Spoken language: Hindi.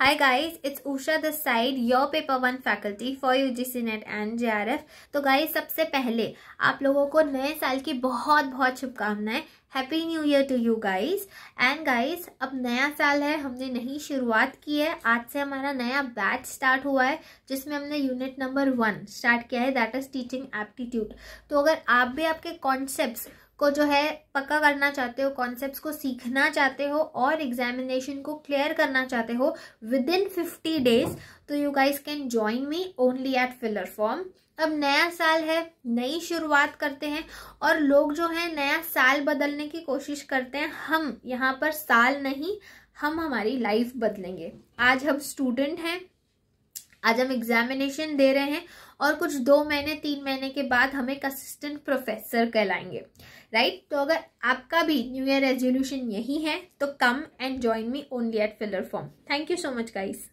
Hi guys, it's Usha the side, your paper one faculty for UGC NET and JRF. तो गाइस सबसे पहले आप लोगों को नए साल की बहुत बहुत शुभकामनाएँ. Happy new year to you guys and guys अब नया साल है हमने नई शुरुआत की है. आज से हमारा नया बैच स्टार्ट हुआ है जिसमें हमने यूनिट नंबर वन स्टार्ट किया है दैट इज़ टीचिंग एप्टीट्यूड तो अगर आप भी आपके कॉन्सेप्ट्स को जो है पक्का करना चाहते हो कॉन्सेप्ट्स को सीखना चाहते हो और एग्जामिनेशन को क्लियर करना चाहते हो विद इन फिफ्टी डेज़ तो you guys can join me only at filler form अब नया साल है, नई शुरुआत करते हैं और लोग जो है नया साल बदलने की कोशिश करते हैं। हम यहाँ पर साल नहीं, हम हमारी लाइफ बदलेंगे। आज हम स्टूडेंट हैं आज हम एग्जामिनेशन दे रहे हैं और कुछ दो महीने, तीन महीने के बाद हम एक असिस्टेंट प्रोफेसर कहलाएँगे। राइट तो अगर आपका भी न्यू ईयर रेजोल्यूशन यही है तो come and join me only at filler form thank you so much guys